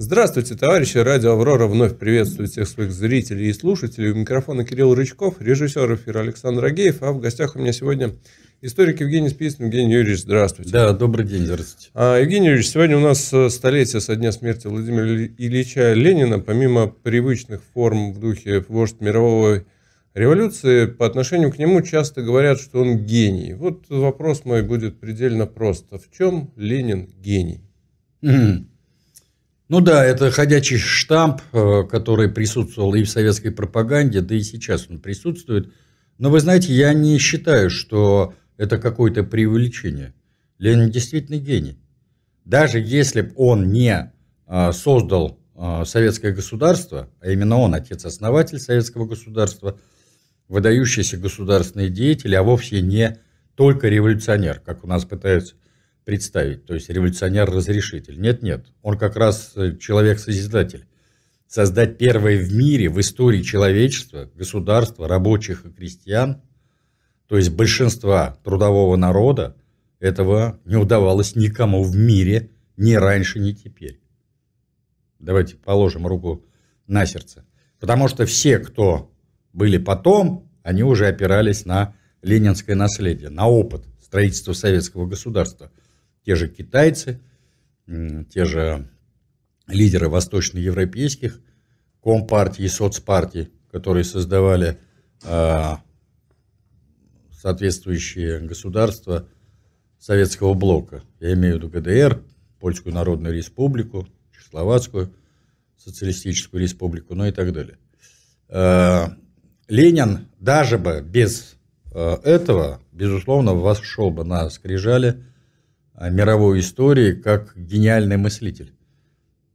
Здравствуйте, товарищи! Радио «Аврора» вновь приветствует всех своих зрителей и слушателей. У микрофона Кирилл Рычков, режиссер эфира Александр Агеев, а в гостях у меня сегодня историк Евгений Спицын. Евгений Юрьевич, здравствуйте. Да, добрый день, здравствуйте. А, Евгений Юрьевич, сегодня у нас э, столетие со дня смерти Владимира Ильича Ленина. Помимо привычных форм в духе вождь мировой революции, по отношению к нему часто говорят, что он гений. Вот вопрос мой будет предельно прост. А в чем Ленин гений? Mm. Ну да, это ходячий штамп, э, который присутствовал и в советской пропаганде, да и сейчас он присутствует. Но вы знаете, я не считаю, что это какое-то преувеличение. Ленин действительно гений. Даже если бы он не э, создал э, советское государство, а именно он отец-основатель советского государства, выдающийся государственный деятель, а вовсе не только революционер, как у нас пытаются представить, то есть революционер-разрешитель. Нет-нет, он как раз э, человек-созидатель. Создать первое в мире, в истории человечества, государство, рабочих и крестьян, то есть большинства трудового народа, этого не удавалось никому в мире ни раньше, ни теперь. Давайте положим руку на сердце. Потому что все, кто были потом, они уже опирались на ленинское наследие, на опыт строительства советского государства – те же китайцы, те же лидеры восточноевропейских компартий и соцпартий, которые создавали а, соответствующие государства советского блока. Я имею в виду ГДР, Польскую Народную Республику, Чехословацкую Социалистическую Республику, ну и так далее. А, Ленин даже бы без а, этого, безусловно, вошел бы на скрижали мировой истории как гениальный мыслитель.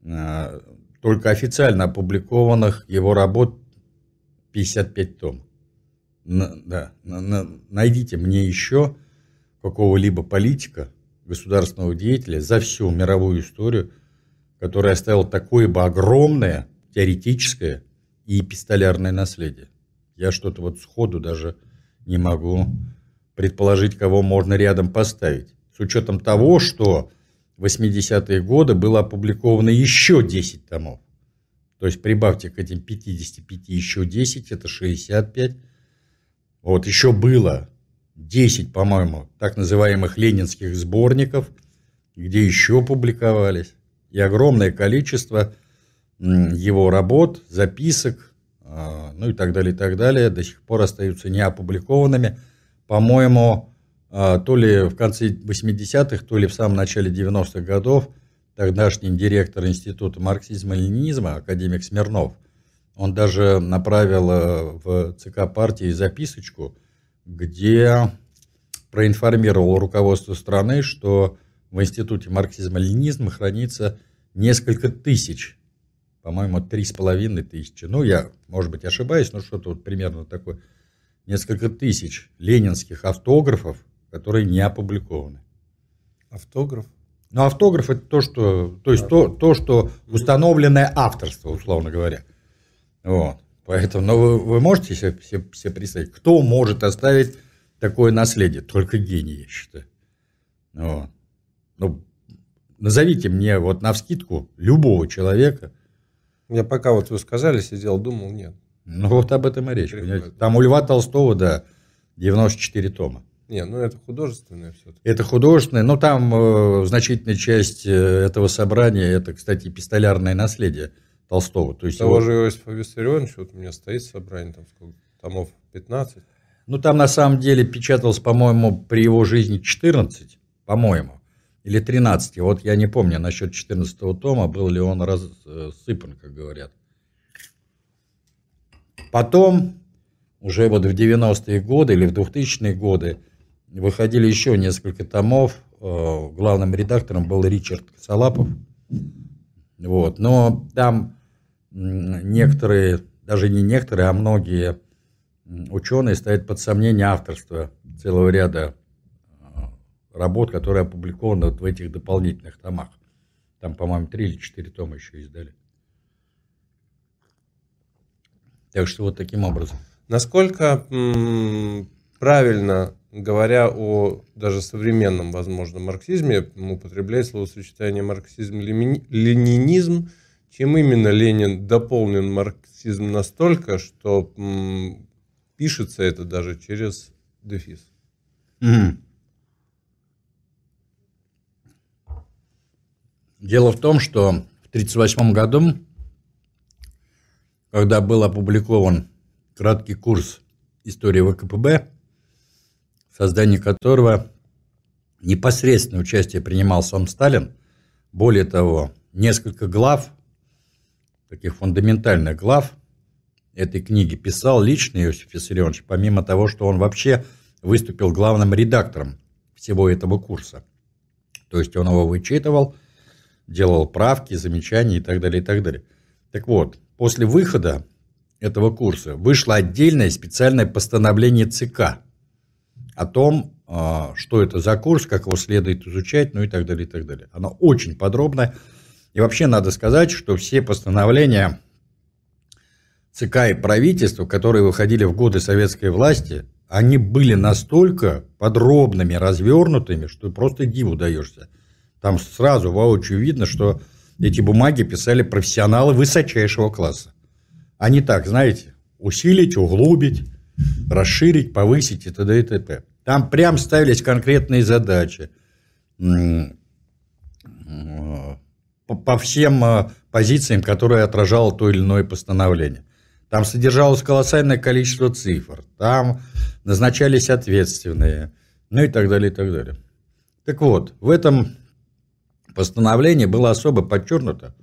А, только официально опубликованных его работ 55 том. Да, найдите мне еще какого-либо политика, государственного деятеля за всю мировую историю, который оставил такое бы огромное теоретическое и эпистолярное наследие. Я что-то вот сходу даже не могу предположить, кого можно рядом поставить с учетом того, что в 80-е годы было опубликовано еще 10 томов. То есть прибавьте к этим 55 еще 10, это 65. Вот еще было 10, по-моему, так называемых ленинских сборников, где еще публиковались. И огромное количество его работ, записок, а, ну и так далее, и так далее, до сих пор остаются неопубликованными. По-моему, то ли в конце 80-х, то ли в самом начале 90-х годов тогдашний директор Института марксизма-ленинизма, академик Смирнов, он даже направил э, в ЦК партии записочку, где проинформировал руководство страны, что в Институте марксизма-ленинизма хранится несколько тысяч, по-моему, три с половиной тысячи. Ну, я, может быть, ошибаюсь, но что-то вот примерно такое. Несколько тысяч ленинских автографов которые не опубликованы. Автограф? Ну, автограф это то, что, то есть то, то, что установленное авторство, условно говоря. Вот. Поэтому, но вы, вы можете себе, себе, себе представить, кто может оставить такое наследие? Только гений, я считаю. Вот. Ну, назовите мне вот на вскидку любого человека. Я пока вот вы сказали, сидел, думал, нет. Ну, вот об этом и речь. Там у Льва Толстого, да, 94 тома. Не, ну это художественное все-таки. Это художественное, но там э, значительная часть э, этого собрания, это, кстати, эпистолярное наследие Толстого. То есть Того его... же Иосифа Виссарионовича, вот у меня стоит собрание, там сколько, томов 15. Ну там на самом деле печаталось, по-моему, при его жизни 14, по-моему, или 13. Вот я не помню насчет 14 тома, был ли он рассыпан, как говорят. Потом, уже вот в 90-е годы или в 2000-е годы, выходили еще несколько томов. Э, главным редактором был Ричард Салапов. Вот. Но там некоторые, даже не некоторые, а многие ученые ставят под сомнение авторство целого ряда э, работ, которые опубликованы вот в этих дополнительных томах. Там, по-моему, три или четыре тома еще издали. Так что вот таким образом. Насколько правильно говоря о даже современном, возможно, марксизме, употребляет словосочетание марксизм-ленинизм, чем именно Ленин дополнен марксизм настолько, что м, пишется это даже через дефис. Mm. Дело в том, что в 1938 году, когда был опубликован краткий курс истории ВКПБ, создании которого непосредственное участие принимал сам Сталин, более того, несколько глав таких фундаментальных глав этой книги писал лично Иосиф Виссарионович, помимо того, что он вообще выступил главным редактором всего этого курса. То есть он его вычитывал, делал правки, замечания и так далее, и так далее. Так вот, после выхода этого курса вышло отдельное специальное постановление ЦК о том, а, что это за курс, как его следует изучать, ну и так далее, и так далее. Оно очень подробное. И вообще надо сказать, что все постановления ЦК и правительства, которые выходили в годы советской власти, они были настолько подробными, развернутыми, что просто диву даешься. Там сразу воочию видно, что эти бумаги писали профессионалы высочайшего класса. А не так, знаете, усилить, углубить, расширить, повысить и т.д. и т.п. Там прям ставились конкретные задачи по, всем э, позициям, которые отражало то или иное постановление. Там содержалось колоссальное количество цифр, там назначались ответственные, ну и так далее, и так далее. Так вот, в этом постановлении было особо подчеркнуто,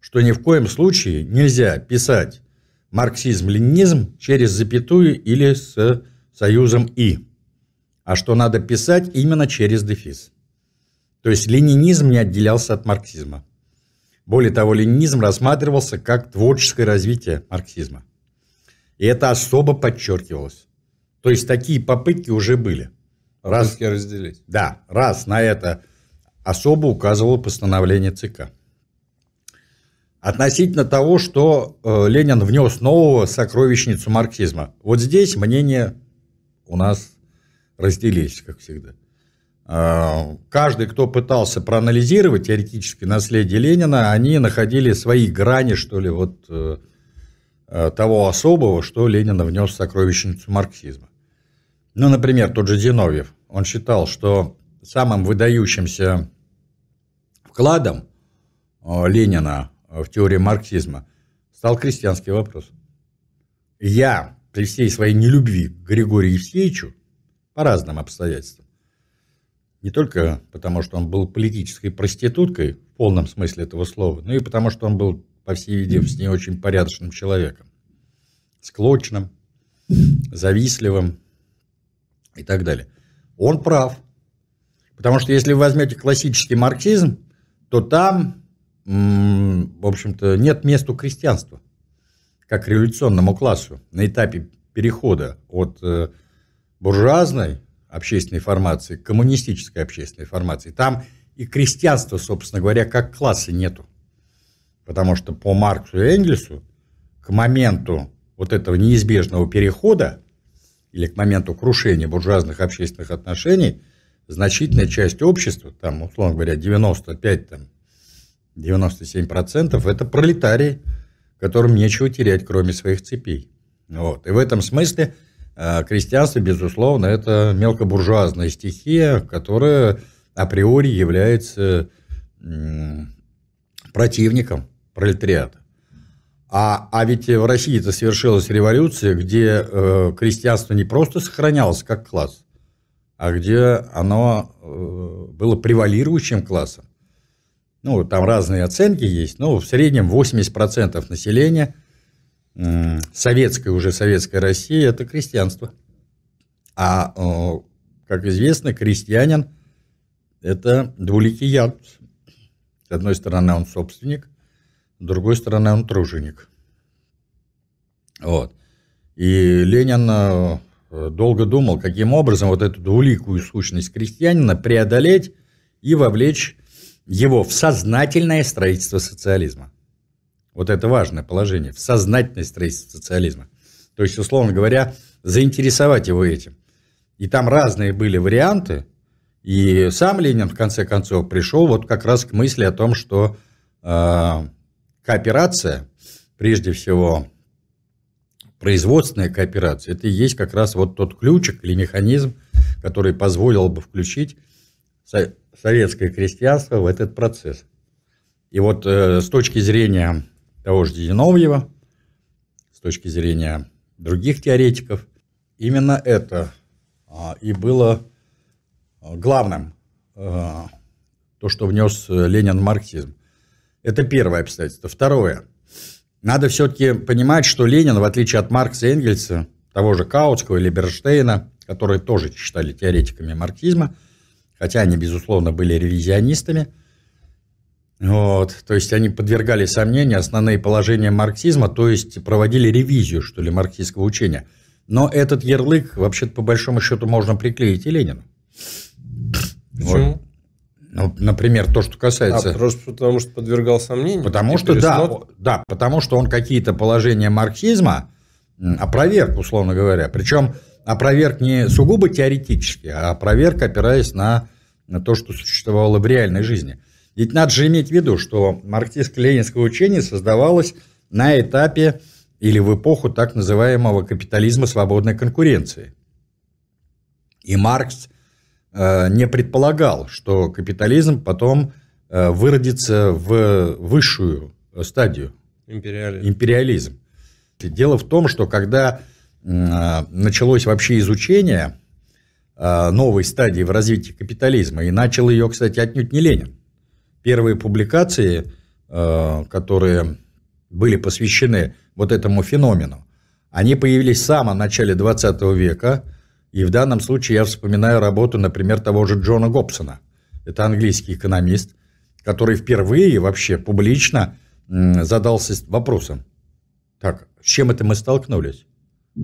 что ни в коем случае нельзя писать марксизм-ленинизм через запятую или с союзом «и», а что надо писать именно через дефис. То есть ленинизм не отделялся от марксизма. Более того, ленинизм рассматривался как творческое развитие марксизма. И это особо подчеркивалось. То есть такие попытки уже были. Раз, разделить. Да, раз на это особо указывало постановление ЦК. Относительно того, что э, Ленин внес нового сокровищницу марксизма. Вот здесь мнения у нас разделились, как всегда. А, каждый, кто пытался проанализировать теоретическое наследие Ленина, они находили свои грани, что ли, вот э, э, того особого, что Ленин внес в сокровищницу марксизма. Ну, например, тот же Зиновьев. Он считал, что самым выдающимся вкладом Ленина в теорию марксизма стал крестьянский вопрос. Я при всей своей нелюбви к Григорию Евсеевичу по разным обстоятельствам не только потому, что он был политической проституткой в полном смысле этого слова, но и потому, что он был, по всей видимости, не очень порядочным человеком. Склочным, завистливым и так далее. Он прав. Потому что если вы возьмете классический марксизм, то там, в общем-то, нет места крестьянства, как революционному классу на этапе перехода от э, буржуазной общественной формации, коммунистической общественной формации, там и крестьянства, собственно говоря, как класса нету. Потому что по Марксу и Энгельсу к моменту вот этого неизбежного перехода или к моменту крушения буржуазных общественных отношений значительная часть общества, там, условно говоря, 95, там, 97% это пролетарии, которым нечего терять, кроме своих цепей. Вот. И в этом смысле а крестьянство, безусловно, это мелкобуржуазная стихия, которая априори является противником пролетариата. А, а ведь в России это совершилась революция, где э, крестьянство не просто сохранялось как класс, а где оно э, было превалирующим классом. Ну, там разные оценки есть, но в среднем 80% населения – советская, уже советская Россия – это крестьянство. А, как известно, крестьянин – это двуликий яд. С одной стороны, он собственник, с другой стороны, он труженик. Вот. И Ленин э, долго думал, каким образом вот эту двуликую сущность крестьянина преодолеть и вовлечь его в сознательное строительство социализма. Вот это важное положение, в сознательное строительство социализма. То есть, условно говоря, заинтересовать его этим. И там разные были варианты, и сам Ленин, в конце концов, пришел вот как раз к мысли о том, что э, кооперация, прежде всего производственная кооперация, это и есть как раз вот тот ключик или механизм, который позволил бы включить советское крестьянство в этот процесс. И вот э, с точки зрения того же Зиновьева, с точки зрения других теоретиков, именно это а, и было а, главным, а, то, что внес Ленин в марксизм. Это первое обстоятельство. Второе. Надо все-таки понимать, что Ленин, в отличие от Маркса и Энгельса, того же Каутского или Берштейна, которые тоже считали теоретиками марксизма, хотя они, безусловно, были ревизионистами, вот, то есть они подвергали сомнению основные положения марксизма, то есть проводили ревизию, что ли, марксистского учения. Но этот ярлык, вообще-то, по большому счету, можно приклеить и Ленину. Почему? Вот. Ну, например, то, что касается... А, просто потому что подвергал сомнению? Потому что, да, да, потому что он какие-то положения марксизма опроверг, условно говоря. Причем опроверг не сугубо теоретически, а опроверг, опираясь на, на то, что существовало в реальной жизни. Ведь надо же иметь в виду, что марксистско-ленинское учение создавалось на этапе или в эпоху так называемого капитализма свободной конкуренции. И Маркс э, не предполагал, что капитализм потом э, выродится в высшую стадию. Империализм. Империализм. Дело в том, что когда началось вообще изучение э, новой стадии в развитии капитализма, и начал ее, кстати, отнюдь не Ленин, первые публикации, э, которые были посвящены вот этому феномену, они появились в самом начале 20 века, и в данном случае я вспоминаю работу, например, того же Джона Гобсона. Это английский экономист, который впервые вообще публично задался вопросом, так, с чем это мы столкнулись?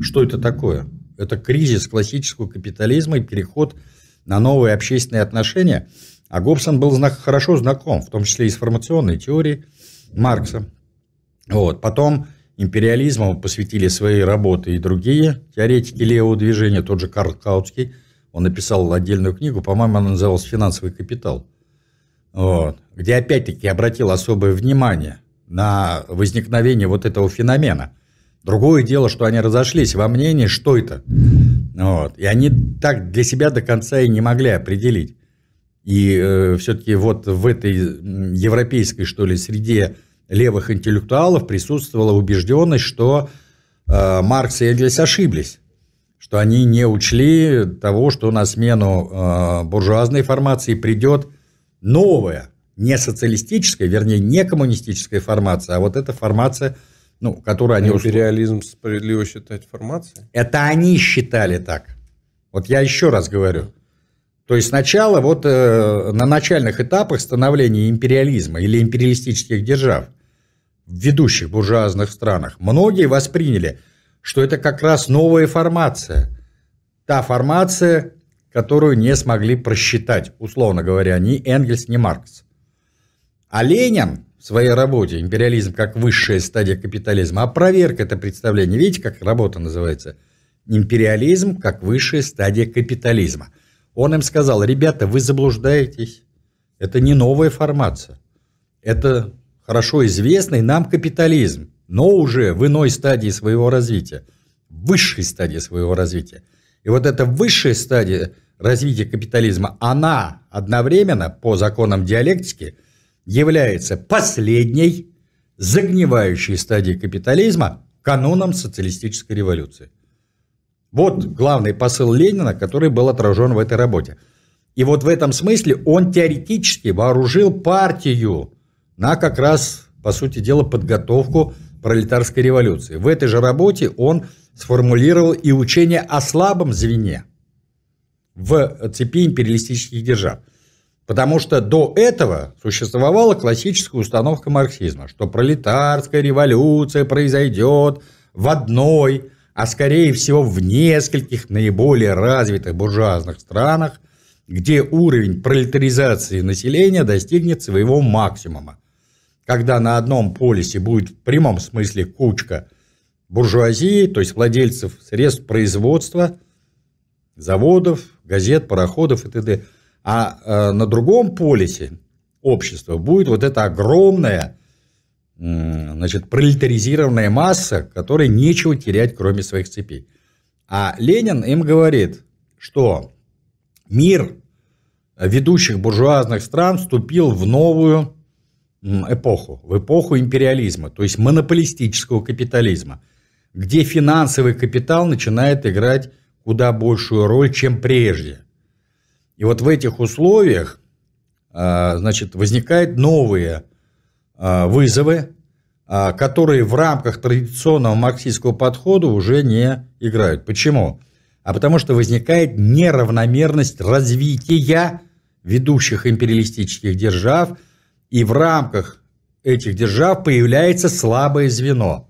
Что это такое? Это кризис классического капитализма и переход на новые общественные отношения – а Гобсон был знак, хорошо знаком, в том числе и с формационной теорией Маркса. Вот. Потом империализму посвятили свои работы и другие теоретики левого движения, тот же Карл Каутский. Он написал отдельную книгу, по-моему, она называлась «Финансовый капитал», вот, где опять-таки обратил особое внимание на возникновение вот этого феномена. Другое дело, что они разошлись во мнении, что это. Вот, и они так для себя до конца и не могли определить. И э, все-таки вот в этой европейской, что ли, среде левых интеллектуалов присутствовала убежденность, что э, Маркс и Энгельс ошиблись, что они не учли того, что на смену э, буржуазной формации придет новая, не социалистическая, вернее, не коммунистическая формация, а вот эта формация, ну, которую они... Империализм справедливо считать формацией? Это они считали так. Вот я еще раз говорю. То есть сначала вот э, на начальных этапах становления империализма или империалистических держав в ведущих буржуазных странах многие восприняли, что это как раз новая формация. Та формация, которую не смогли просчитать, условно говоря, ни Энгельс, ни Маркс. А Ленин своей работе «Империализм как высшая стадия капитализма» опроверг это представление. Видите, как работа называется? «Империализм как высшая стадия капитализма». Он им сказал, ребята, вы заблуждаетесь. Это не новая формация. Это хорошо известный нам капитализм, но уже в иной стадии своего развития, высшей стадии своего развития. И вот эта высшая стадия развития капитализма, она одновременно по законам диалектики является последней загнивающей стадией капитализма каноном социалистической революции. Вот главный посыл Ленина, который был отражен в этой работе. И вот в этом смысле он теоретически вооружил партию на как раз, по сути дела, подготовку пролетарской революции. В этой же работе он сформулировал и учение о слабом звене в цепи империалистических держав. Потому что до этого существовала классическая установка марксизма, что пролетарская революция произойдет в одной а скорее всего в нескольких наиболее развитых буржуазных странах, где уровень пролетаризации населения достигнет своего максимума, когда на одном полюсе будет в прямом смысле кучка буржуазии, то есть владельцев средств производства, заводов, газет, пароходов и т.д., а э, на другом полюсе общества будет вот эта огромная значит, пролетаризированная масса, которой нечего терять, кроме своих цепей. А Ленин им говорит, что мир ведущих буржуазных стран вступил в новую эпоху, в эпоху империализма, то есть монополистического капитализма, где финансовый капитал начинает играть куда большую роль, чем прежде. И вот в этих условиях а, значит, возникают новые а, вызовы, а, которые в рамках традиционного марксистского подхода уже не играют. Почему? А потому что возникает неравномерность развития ведущих империалистических держав, и в рамках этих держав появляется слабое звено,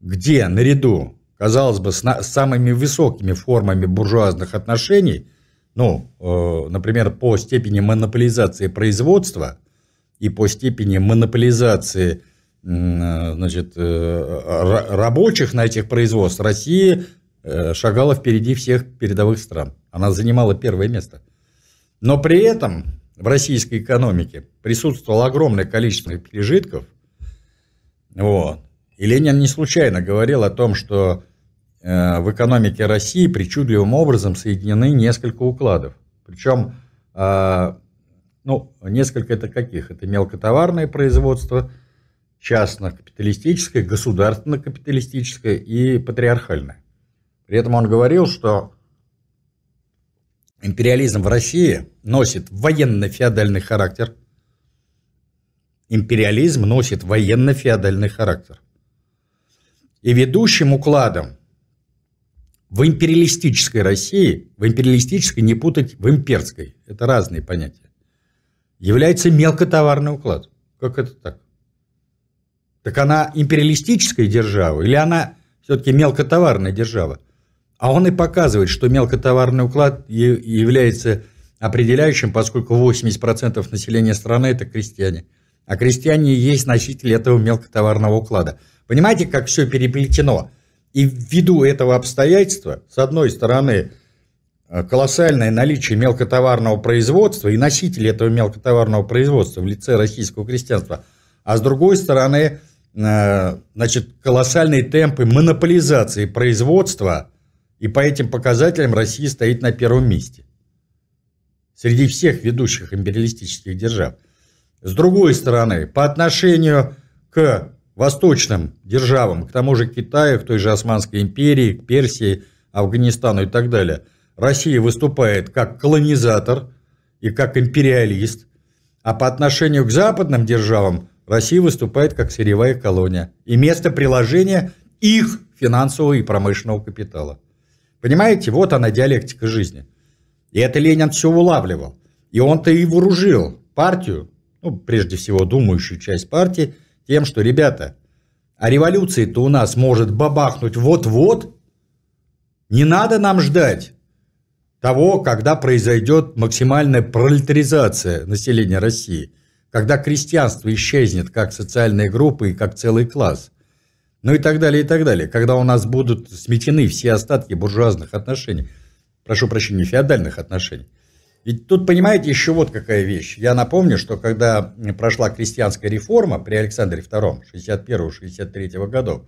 где наряду, казалось бы, с самыми высокими формами буржуазных отношений, ну, э, например, по степени монополизации производства и по степени монополизации э, значит, э, рабочих на этих производствах, Россия шагала впереди всех передовых стран. Она занимала первое место. Но при этом в российской экономике присутствовало огромное количество пережитков. Вот. И Ленин не случайно говорил о том, что э, в экономике России причудливым образом соединены несколько укладов. Причем, э, ну, несколько это каких? Это мелкотоварное производство, частно-капиталистическое, государственно-капиталистическое и патриархальное. При этом он говорил, что Империализм в России носит военно-феодальный характер. Империализм носит военно-феодальный характер. И ведущим укладом в империалистической России, в империалистической не путать в имперской, это разные понятия, является мелкотоварный уклад. Как это так? Так она империалистическая держава или она все-таки мелкотоварная держава? А он и показывает, что мелкотоварный уклад является определяющим, поскольку 80% населения страны – это крестьяне. А крестьяне и есть носители этого мелкотоварного уклада. Понимаете, как все переплетено? И ввиду этого обстоятельства, с одной стороны, колоссальное наличие мелкотоварного производства и носителей этого мелкотоварного производства в лице российского крестьянства, а с другой стороны, э, значит, колоссальные темпы монополизации производства – и по этим показателям Россия стоит на первом месте. Среди всех ведущих империалистических держав. С другой стороны, по отношению к восточным державам, к тому же Китаю, к той же Османской империи, к Персии, Афганистану и так далее, Россия выступает как колонизатор и как империалист, а по отношению к западным державам Россия выступает как сырьевая колония и место приложения их финансового и промышленного капитала. Понимаете, вот она диалектика жизни. И это Ленин все улавливал. И он-то и вооружил партию, ну, прежде всего, думающую часть партии, тем, что, ребята, а революции-то у нас может бабахнуть вот-вот. Не надо нам ждать того, когда произойдет максимальная пролетаризация населения России, когда крестьянство исчезнет как социальная группа и как целый класс – ну и так далее, и так далее. Когда у нас будут сметены все остатки буржуазных отношений, прошу прощения, феодальных отношений. Ведь тут, понимаете, еще вот какая вещь. Я напомню, что когда прошла крестьянская реформа при Александре II 61-63 годов,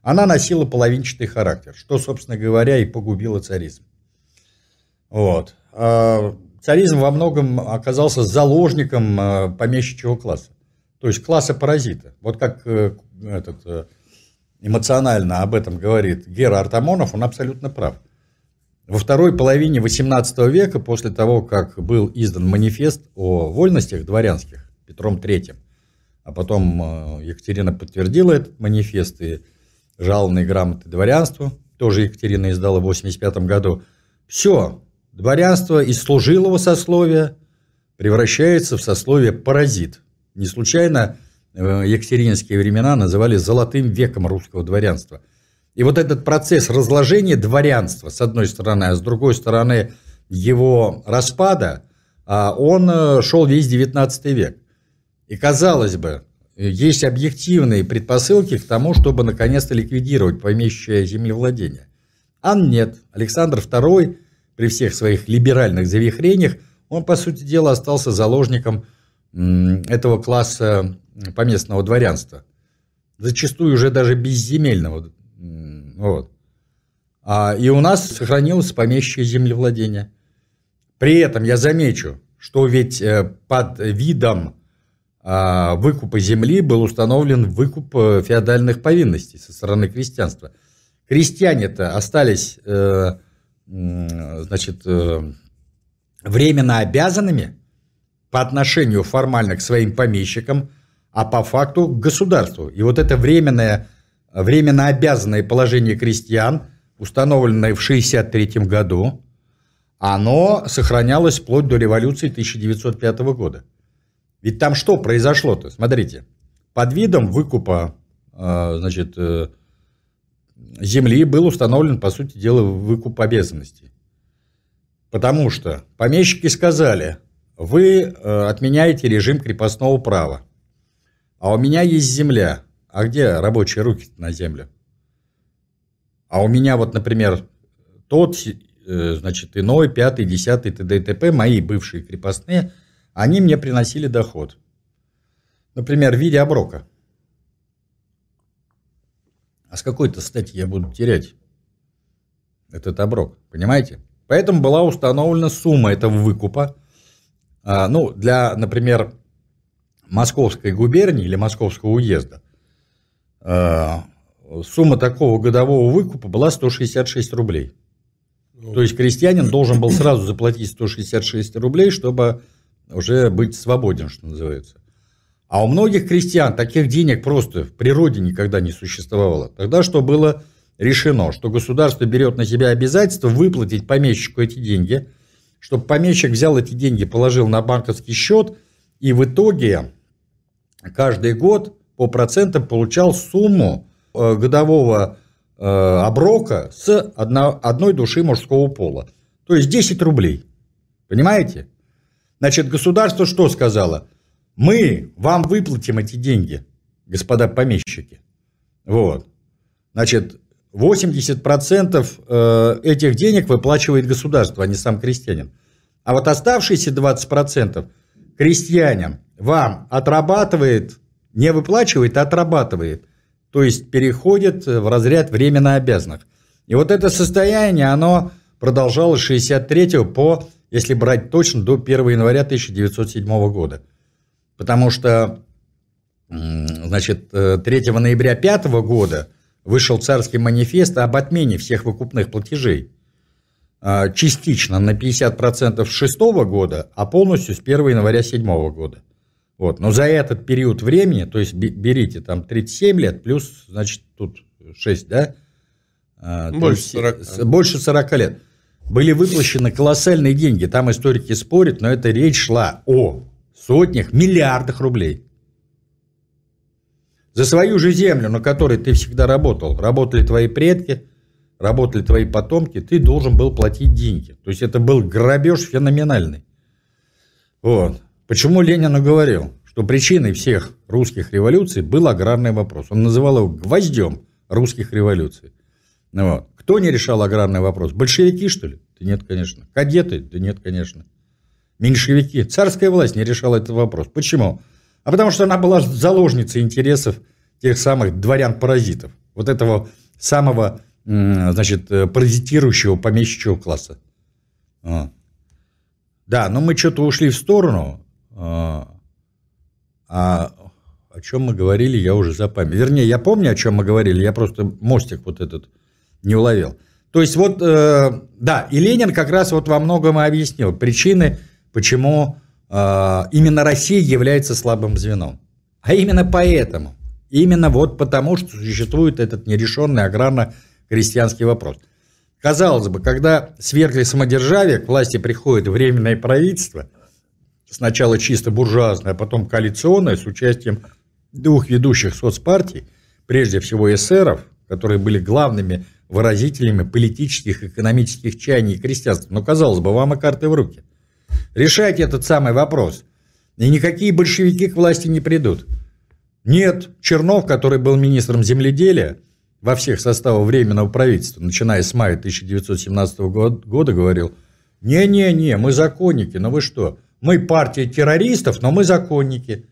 она носила половинчатый характер, что, собственно говоря, и погубило царизм. Вот. А царизм во многом оказался заложником а, помещичьего класса, то есть класса паразита. Вот как э, этот э, эмоционально об этом говорит Гера Артамонов, он абсолютно прав. Во второй половине XVIII века, после того, как был издан манифест о вольностях дворянских Петром III, а потом э, Екатерина подтвердила этот манифест и жалобные грамоты дворянству, тоже Екатерина издала в 85 году, все, дворянство из служилого сословия превращается в сословие паразит. Не случайно Э, екатерининские времена называли золотым веком русского дворянства. И вот этот процесс разложения дворянства, с одной стороны, а с другой стороны его распада, а, он э, шел весь XIX век. И казалось бы, есть объективные предпосылки к тому, чтобы наконец-то ликвидировать помещичье землевладение. А нет. Александр II при всех своих либеральных завихрениях, он, по сути дела, остался заложником этого класса поместного дворянства. зачастую уже даже безземельного. Вот. А, и у нас сохранилось помещичье землевладение. При этом я замечу, что ведь э, под видом а, выкупа земли был установлен выкуп э, феодальных повинностей со стороны крестьянства. Крестьяне-то остались, э, значит, временно обязанными по отношению формально к своим помещикам, а по факту к государству. И вот это временное, временно обязанное положение крестьян, установленное в 1963 году, оно сохранялось вплоть до революции 1905 года. Ведь там что произошло-то? Смотрите, под видом выкупа э, значит, э, земли был установлен, по сути дела, выкуп обязанностей. Потому что помещики сказали, вы э, отменяете режим крепостного права, а у меня есть земля. А где рабочие руки на землю? А у меня вот, например, тот, э, значит, иной, пятый, десятый, т.д. и т.п., мои бывшие крепостные, они мне приносили доход. Например, в виде оброка. А с какой-то стати я буду терять этот оброк, понимаете? Поэтому была установлена сумма этого выкупа. А, ну, для, например, Московской губернии или Московского уезда сумма такого годового выкупа была 166 рублей. Ну. То есть крестьянин должен был сразу заплатить 166 рублей, чтобы уже быть свободен, что называется. А у многих крестьян таких денег просто в природе никогда не существовало. Тогда что было решено, что государство берет на себя обязательство выплатить помещику эти деньги, чтобы помещик взял эти деньги, положил на банковский счет, и в итоге каждый год по процентам получал сумму э, годового э, оброка с одной души мужского пола. То есть 10 рублей. Понимаете? Значит, государство что сказало? Мы вам выплатим эти деньги, господа помещики. Вот. Значит, 80% э, этих денег выплачивает государство, а не сам крестьянин. А вот оставшиеся 20% крестьянин вам отрабатывает, не выплачивает, а отрабатывает. То есть переходит в разряд временно обязанных. И вот это состояние, оно продолжалось с 63 по, если брать точно, до 1 января 1907 года. Потому что, значит, 3 э, ноября 5 года вышел царский манифест об отмене всех выкупных платежей. А, частично на 50% с 6 года, а полностью с 1 января 7 года. Вот. Но за этот период времени, то есть берите там 37 лет, плюс, значит, тут 6, да? А, больше 40. Больше 40 лет. Были выплачены колоссальные деньги. Там историки спорят, но это речь шла о сотнях, миллиардах рублей. За свою же землю, на которой ты всегда работал, работали твои предки, работали твои потомки, ты должен был платить деньги. То есть это был грабеж феноменальный. Вот. Почему Ленин говорил, что причиной всех русских революций был аграрный вопрос. Он называл его гвоздем русских революций. Вот. Кто не решал аграрный вопрос? Большевики, что ли? Да нет, конечно. Кадеты? Да нет, конечно. Меньшевики. Царская власть не решала этот вопрос. Почему? А потому что она была заложницей интересов тех самых дворян-паразитов. Вот этого самого, значит, э, паразитирующего помещичьего класса. А. Да, но мы что-то ушли в сторону. А, а о чем мы говорили, я уже запомнил. Вернее, я помню, о чем мы говорили, я просто мостик вот этот не уловил. То есть вот, э, да, и Ленин как раз вот во многом и объяснил причины, почему э, именно Россия является слабым звеном. А именно поэтому, именно вот потому, что существует этот нерешенный аграрно-крестьянский вопрос. Казалось бы, когда свергли самодержавие, к власти приходит временное правительство, сначала чисто буржуазное, а потом коалиционное, с участием двух ведущих соцпартий, прежде всего эсеров, которые были главными выразителями политических и экономических чаяний крестьянства. Но, казалось бы, вам и карты в руки. Решайте этот самый вопрос. И никакие большевики к власти не придут. Нет, Чернов, который был министром земледелия во всех составах Временного правительства, начиная с мая 1917 года, говорил, не-не-не, мы законники, но вы что? Мы партия террористов, но мы законники.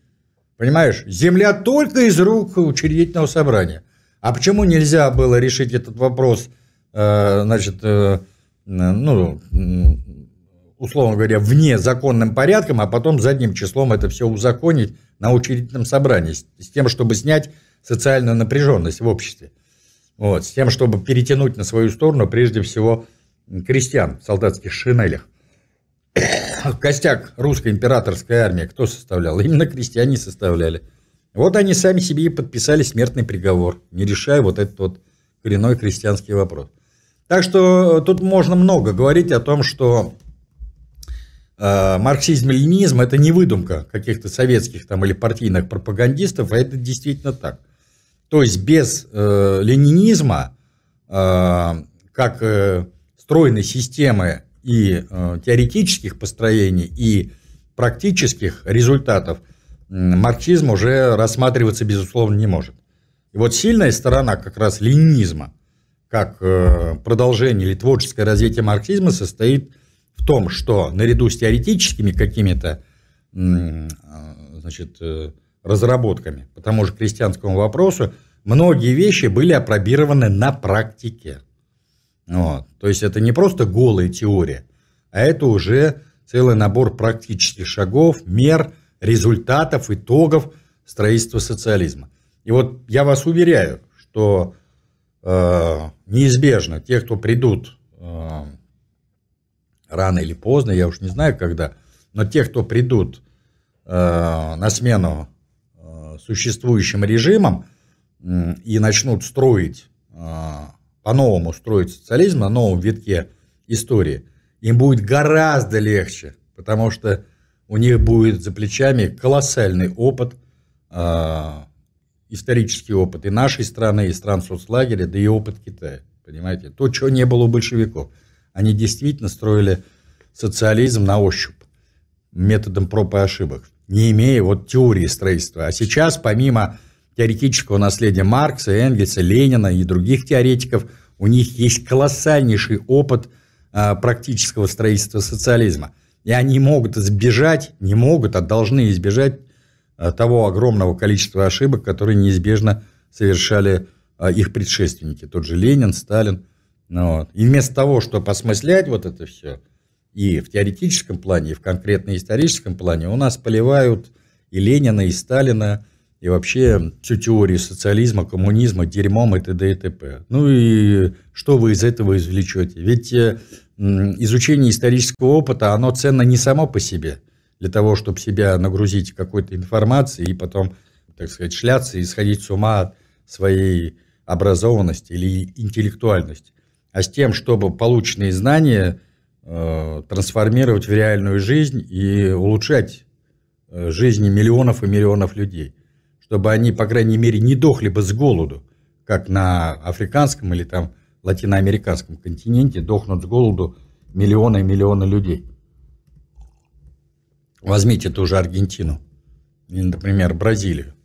Понимаешь? Земля только из рук учредительного собрания. А почему нельзя было решить этот вопрос, э, значит, э, ну, условно говоря, вне законным порядком, а потом задним числом это все узаконить на учредительном собрании, с тем, чтобы снять социальную напряженность в обществе. Вот, с тем, чтобы перетянуть на свою сторону, прежде всего, крестьян в солдатских шинелях. Костяк русской императорской армии кто составлял? Именно крестьяне составляли. Вот они сами себе и подписали смертный приговор, не решая вот этот вот коренной крестьянский вопрос. Так что тут можно много говорить о том, что э, марксизм и ленинизм это не выдумка каких-то советских там или партийных пропагандистов, а это действительно так. То есть без э, ленинизма э, как э, стройной системы и э, теоретических построений, и практических результатов марксизм уже рассматриваться, безусловно, не может. И вот сильная сторона как раз ленинизма, как э, продолжение или творческое развитие марксизма, состоит в том, что наряду с теоретическими какими-то э, значит, разработками по тому же крестьянскому вопросу, многие вещи были опробированы на практике. Вот. То есть это не просто голая теория, а это уже целый набор практических шагов, мер, результатов, итогов строительства социализма. И вот я вас уверяю, что э, неизбежно те, кто придут э, рано или поздно, я уж не знаю когда, но те, кто придут э, на смену э, существующим режимам э, и начнут строить э, по-новому строить социализм на новом витке истории, им будет гораздо легче, потому что у них будет за плечами колоссальный опыт, э, исторический опыт и нашей страны, и стран соцлагеря, да и опыт Китая. Понимаете? То, чего не было у большевиков. Они действительно строили социализм на ощупь, методом проб и ошибок, не имея вот теории строительства. А сейчас, помимо теоретического наследия Маркса, Энгельса, Ленина и других теоретиков, у них есть колоссальнейший опыт а, практического строительства социализма. И они могут избежать, не могут, а должны избежать а, того огромного количества ошибок, которые неизбежно совершали а, их предшественники. Тот же Ленин, Сталин. Ну вот. И вместо того, чтобы осмыслять вот это все, и в теоретическом плане, и в конкретно историческом плане, у нас поливают и Ленина, и Сталина, и вообще всю теорию социализма, коммунизма, дерьмом и т.д. и т.п. Ну и что вы из этого извлечете? Ведь э, изучение исторического опыта, оно ценно не само по себе, для того, чтобы себя нагрузить какой-то информацией и потом, так сказать, шляться и сходить с ума от своей образованности или интеллектуальности, а с тем, чтобы полученные знания э, трансформировать в реальную жизнь и улучшать э, жизни миллионов и миллионов людей чтобы они, по крайней мере, не дохли бы с голоду, как на африканском или там латиноамериканском континенте дохнут с голоду миллионы и миллионы людей. Возьмите ту же Аргентину, например, Бразилию.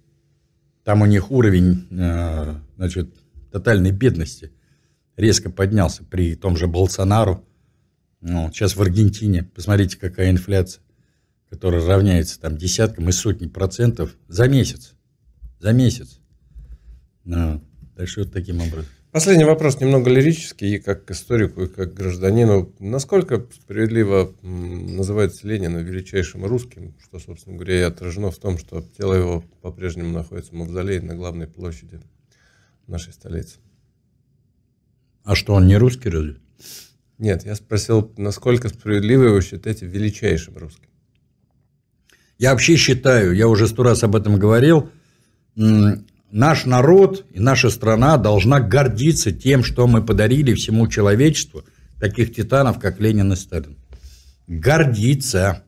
Там у них уровень э, значит, тотальной бедности резко поднялся при том же Болсонару. Ну, сейчас в Аргентине, посмотрите, какая инфляция, которая равняется там десяткам и сотням процентов за месяц за месяц. Ну, так что вот таким образом. Последний вопрос немного лирический, и как к историку, и как к гражданину. Насколько справедливо называется Ленина величайшим русским, что, собственно говоря, и отражено в том, что тело его по-прежнему находится в мавзолее на главной площади нашей столицы? А что, он не русский разве? Нет, я спросил, насколько справедливо вы считаете величайшим русским? Я вообще считаю, я уже сто раз об этом говорил, наш народ и наша страна должна гордиться тем, что мы подарили всему человечеству, таких титанов, как Ленин и Сталин. Гордиться.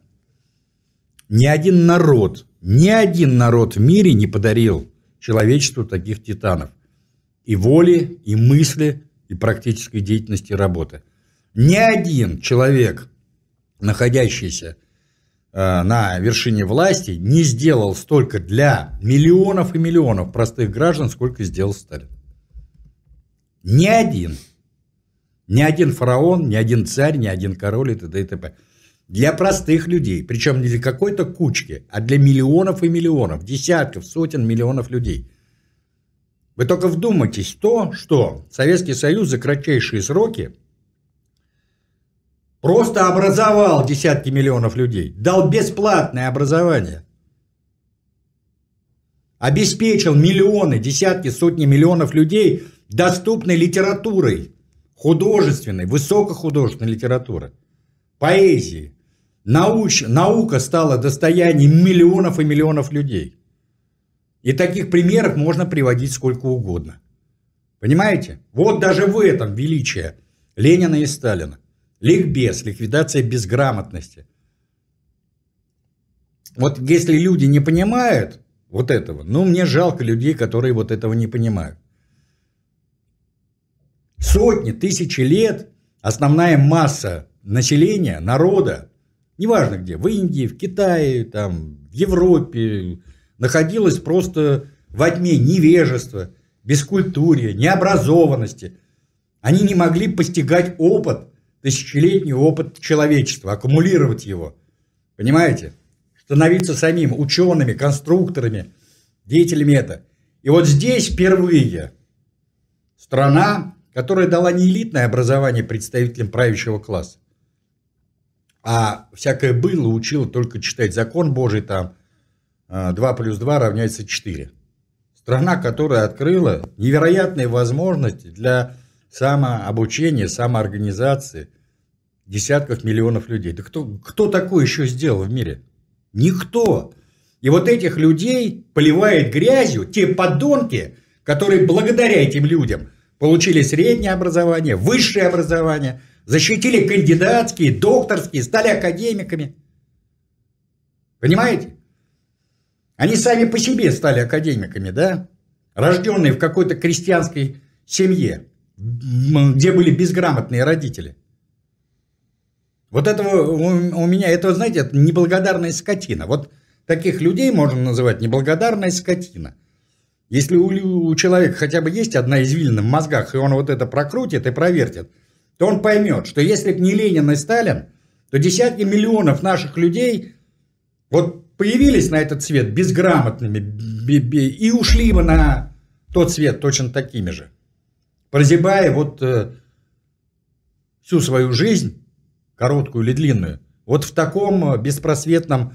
Ни один народ, ни один народ в мире не подарил человечеству таких титанов. И воли, и мысли, и практической деятельности работы. Ни один человек, находящийся на вершине власти не сделал столько для миллионов и миллионов простых граждан, сколько сделал Сталин. Ни один. Ни один фараон, ни один царь, ни один король и т.д. и т.п. Для простых людей, причем не для какой-то кучки, а для миллионов и миллионов, десятков, сотен миллионов людей. Вы только вдумайтесь то, что Советский Союз за кратчайшие сроки просто образовал десятки миллионов людей, дал бесплатное образование, обеспечил миллионы, десятки, сотни миллионов людей доступной литературой, художественной, высокохудожественной литературой, поэзией, Науч, наука стала достоянием миллионов и миллионов людей. И таких примеров можно приводить сколько угодно. Понимаете? Вот даже в этом величие Ленина и Сталина. Ликбез, ликвидация безграмотности. Вот если люди не понимают вот этого, ну мне жалко людей, которые вот этого не понимают. Сотни, тысячи лет основная масса населения, народа неважно где, в Индии, в Китае, там, в Европе, находилась просто во тьме невежества, бескультурия, необразованности. Они не могли постигать опыт, тысячелетний опыт человечества, аккумулировать его. Понимаете? Становиться самим учеными, конструкторами, деятелями это. И вот здесь впервые страна, которая дала не элитное образование представителям правящего класса, а всякое было учило только читать закон Божий там 2 а, плюс 2 равняется 4. Страна, которая открыла невероятные возможности для самообучения, самоорганизации десятков миллионов людей. Да кто, кто такое еще сделал в мире? Никто. И вот этих людей поливает грязью те подонки, которые благодаря этим людям получили среднее образование, высшее образование – защитили кандидатские, докторские, стали академиками. Понимаете? Они сами по себе стали академиками, да? Рожденные в какой-то крестьянской семье, где были безграмотные родители. Вот этого у меня, это, знаете, это неблагодарная скотина. Вот таких людей можно называть неблагодарная скотина. Если у, человека хотя бы есть одна извилина в мозгах, и он вот это прокрутит и провертит – то он поймет, что если бы не Ленин и Сталин, то десятки миллионов наших людей вот появились на этот свет безграмотными и ушли бы на тот свет точно такими же, прозябая вот э, всю свою жизнь, короткую или длинную, вот в таком э, беспросветном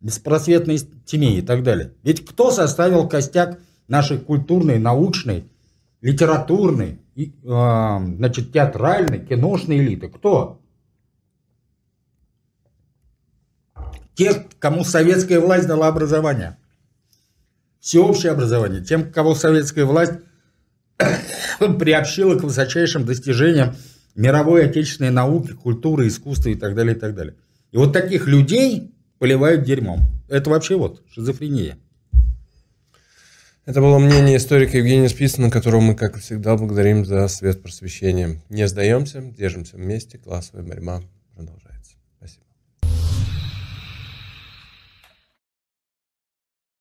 беспросветной тьме и так далее. Ведь кто составил костяк нашей культурной, научной, литературной, а, значит, театральной, киношной элиты. Кто? Те, кому советская власть дала образование. Всеобщее образование. Тем, кого советская власть приобщила к высочайшим достижениям мировой отечественной науки, культуры, искусства и так далее, и так далее. И вот таких людей поливают дерьмом. Это вообще вот шизофрения. Это было мнение историка Евгения Спицына, которого мы, как всегда, благодарим за свет просвещения. Не сдаемся, держимся вместе, классовая борьба.